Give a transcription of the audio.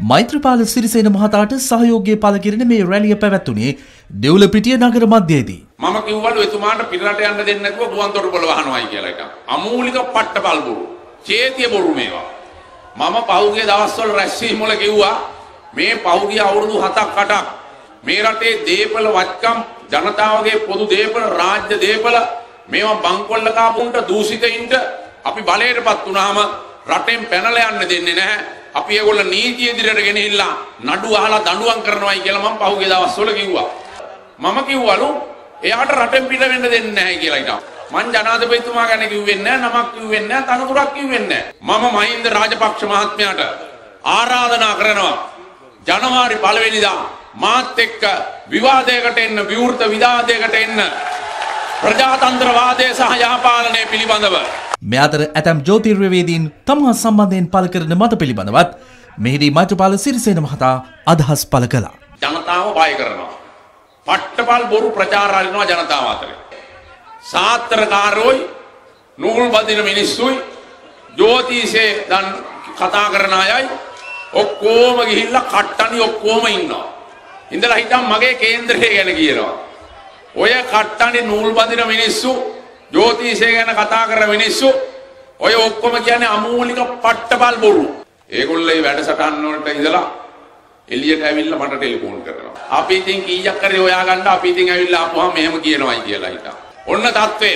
මෛත්‍රපාල සිරිසේන මහතාට සහයෝගය පළ කිරෙන මේ රැලිය පැවැත්වුණේ දෙව්ලපිටිය නගර මධ්‍යයේදී. මම කිව්වලු එතුමාට පිටරට යන්න දෙන්නේ නැතුව ගුවන්තොටුපළ වහනවායි කියලා එකක්. අමූලික පට්ටපල් බොරු. චේතිය බොරු මේවා. මම පහුගිය දවස්වල රැස්වීම වල කිව්වා මේ පහුගිය අවුරුදු 7ක් 8ක් මේ රටේ දේපල වත්කම් ජනතාවගේ පොදු දේපල රාජ්‍ය දේපල මේවා බංකොල්ල කාපුන්ට දූෂිතයින්ට අපි බලයටපත් වුණාම රටෙන් පැනලා යන්න දෙන්නේ නැහැ. අපි ඒගොල්ල නීතිය ඉදිරියට ගෙනහිල්ලා නඩු අහලා දඬුවම් කරනවායි කියලා මම පහුගිය දවස්වල කිව්වා. මම කිව්වලු එයාට රටෙන් පිට වෙන්න දෙන්නේ නැහැ කියලා හිටා. මං ජනාධිපතිතුමා ගැන කිව්වෙන්නේ නැහැ, නමක් කිව්වෙන්නේ නැහැ, තනතුරක් කිව්වෙන්නේ නැහැ. මම මහින්ද රාජපක්ෂ මහත්මයාට ආරාධනා කරනවා ජනවාරි පළවෙනිදා මාත් එක්ක විවාදයකට එන්න, විවෘත විවාදයකට එන්න ප්‍රජාතන්ත්‍රවාදය සහ යහපාලනය පිළිබඳව මේ අතර ඇතැම් ජෝතිර්වවේදීන් තමහා සම්බන්ධයෙන් පළ කරන මත පිළිබඳවත් මෙහිදී මෛත්‍රපාල සිරිසේන මහතා අදහස් පළ කළා. ජනතාව බය කරනවා. පට්ටපල් බොරු ප්‍රචාර අරිනවා ජනතාව අතරේ. සාත්‍රකාරෝයි නූල් බඳින මිනිස්සුයි ජෝතිෂේ දන් කතා කරන අයයි ඔක්කොම ගිහිල්ලා කට්ටනි ඔක්කොම ඉන්නවා. ඉඳලා හිටන් මගේ කේන්දරය ගැන කියනවා. ඔය කට්ටනි නූල් බඳින මිනිස්සු ජෝතිෂය ගැන කතා කරන මිනිස්සු ඔය ඔක්කොම කියන්නේ අමූලික පට්ටපල් බොරු. ඒගොල්ලෝ වැඩසටහන් වලට ඉඳලා එළියට ඇවිල්ලා මට ටෙලිෆෝන් කරනවා. අපි ඉතින් කීයක් කරේ හොයාගන්න අපි ඉතින් ඇවිල්ලා ආපුවාම මෙහෙම කියනවායි කියලා හිතා. ඔන්න தත්වය.